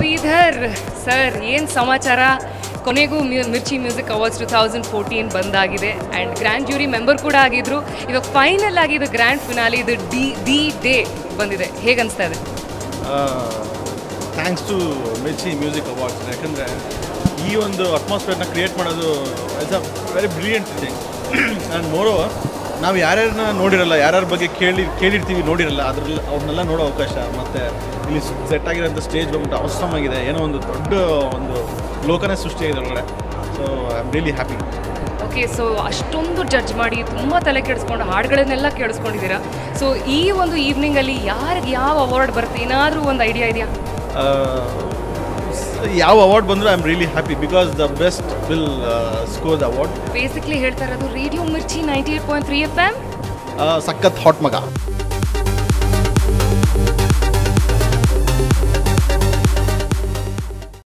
Sridhar, sir, ಏನು ಸಮಾಚಾರ? ಕೊನೆಗೂ mu, Mirchi music awards two thousand fourteen ಬಂದಾಗಿದೆ ಆ್ಯಂಡ್ ಗ್ರ್ಯಾಂಡ್ ಜ್ಯೂರಿ ಮೆಂಬರ್ ಕೂಡ ಆಗಿದ್ರು. ಇವಾಗ ಫೈನಲ್ ಆಗಿ ಇದು ಗ್ರ್ಯಾಂಡ್ ಫಿನಾಲಿ ಇದು ಡಿ ಡಿ ಡೇ ಬಂದಿದೆ. ಹೇಗೆ ಅನಿಸ್ತಾ ಇದೆ thanks to Mirchi music awards, ಯಾಕಂದರೆ ಈ ಒಂದು ಅಟ್ಮಾಸ್ಫಿಯರ್ನ ಕ್ರಿಯೇಟ್ ಮಾಡೋದು it's a very brilliant thing and more ನಾವು ಯಾರ್ಯಾರನ್ನ ನೋಡಿರಲ್ಲ ಯಾರ್ಯಾರ ಬಗ್ಗೆ ಕೇಳಿ ಕೇಳಿರ್ತೀವಿ ನೋಡಿರಲ್ಲ ಅದ್ರಲ್ಲಿ ಅವ್ರನ್ನೆಲ್ಲ ನೋಡೋ ಅವಕಾಶ ಮತ್ತು ಇಲ್ಲಿ ಸೆಟ್ ಆಗಿರೋಂಥ ಸ್ಟೇಜ್ ಬಂದ್ಬಿಟ್ಟು ಅವಸಮ್ ಆಗಿದೆ. ಏನೋ ಒಂದು ದೊಡ್ಡ ಒಂದು ಲೋಕನೇ ಸೃಷ್ಟಿಯಾಗಿದೆ ಒಳಗಡೆ. So I am really happy okay so ಅಷ್ಟೊಂದು ಜಡ್ಜ್ ಮಾಡಿ ತುಂಬ ತಲೆ ಕೆಡಿಸ್ಕೊಂಡು ಹಾಡುಗಳನ್ನೆಲ್ಲ ಕೇಳಿಸ್ಕೊಂಡಿದ್ದೀರಾ? ಸೊ ಈ ಒಂದು ಈವ್ನಿಂಗಲ್ಲಿ ಯಾರಿಗೆ ಯಾವ ಅವಾರ್ಡ್ ಬರುತ್ತೆ? ಏನಾದರೂ ಒಂದು ಐಡಿಯಾ ಇದೆಯಾ? ಯಾವ ಅವಾರ್ಡ್ ಬಂದರೂ I am really happy because the best will score the award basically ಹೇಳ್ತಾ ಇರೋದು radio Mirchi ninety eight point three F M ಸಖತ್ ಹಾಟ್ ಮಗ